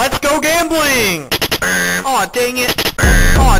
Let's go gambling! Aw, dang it. Aw, oh.